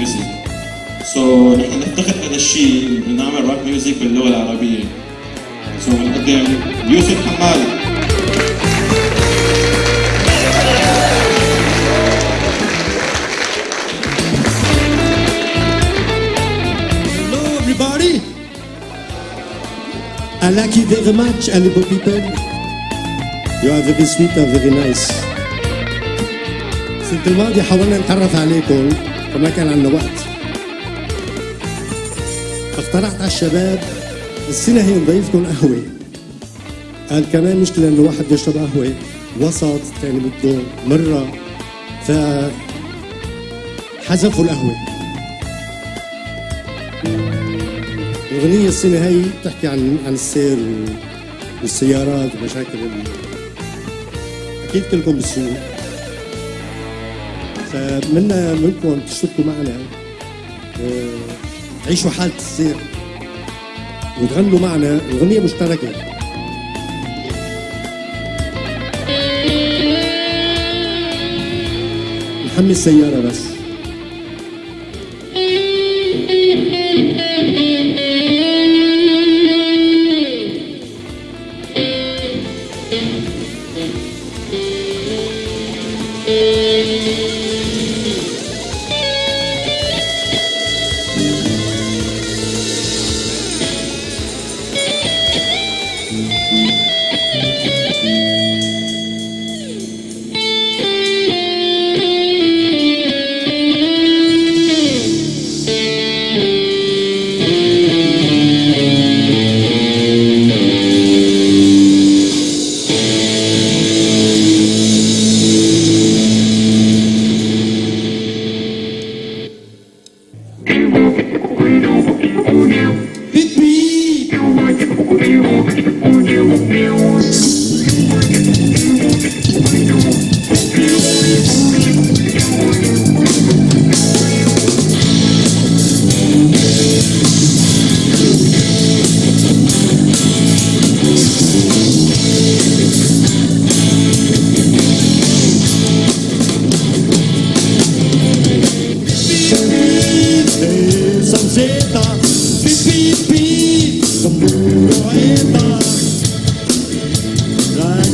music so نحن نفتخر هذا الشيء نعمل rock music باللغة العربية so بنقدم يوسف حمال. I like you very much, Aleppo people. You are very sweet and very nice. السنة الماضية حاولنا نتعرف عليكم فما كان عندنا وقت. فاقترحت على الشباب السنة هي نضيفكم قهوة. قال كمان مشكلة إنه واحد بده يشرب قهوة وسط الثاني بده مرة ف حذفوا القهوة. الأغنية السنة هي بتحكي عن عن السير والسيارات ومشاكل. أكيد كلكم بالسوق فمنا منكم تشتركوا معنا. آه، عيشوا حالة السير. وتغنوا معنا الأغنية مشتركة. نحمي السيارة بس.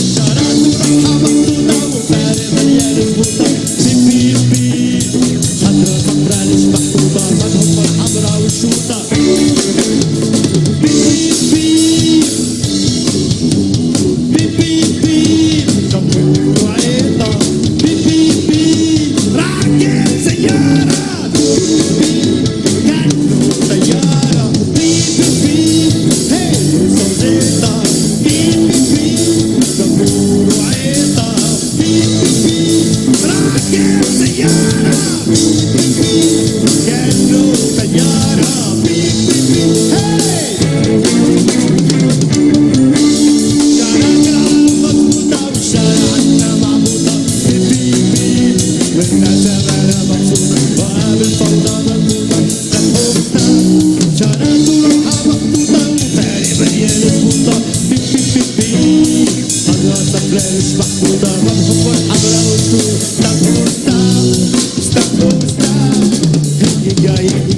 Sharang kurang abang tu tahu, pere melihat buta, sipis nossa flares pra puta Vamos, vamos, agora o escuro Tá puta, está puta Gangue, gangue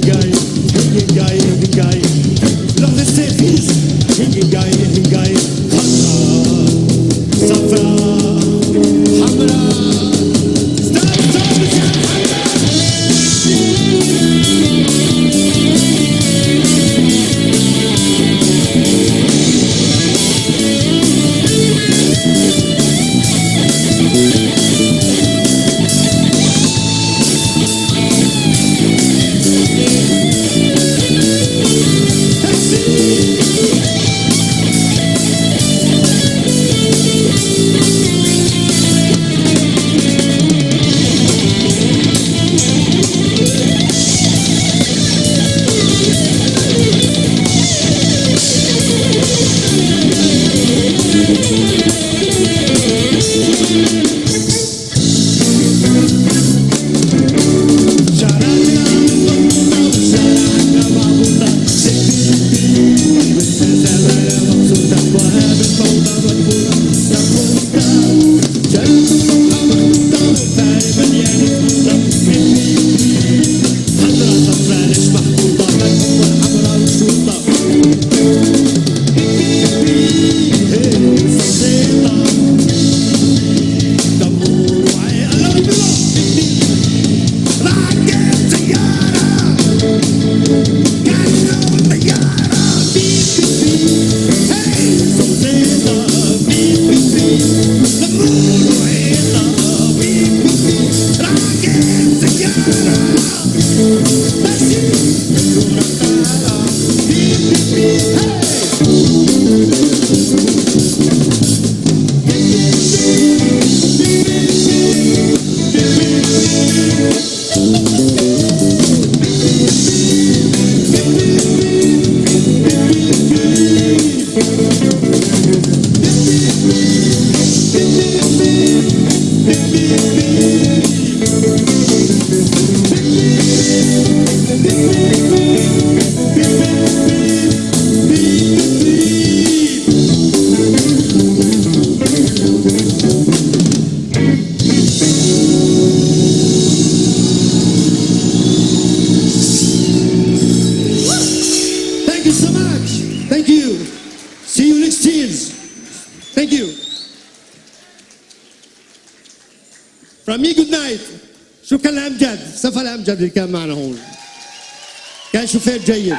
From me, good night. شكرا لأمجد سفر أمجد اللي كان معنا هون. كان شوفير جيد.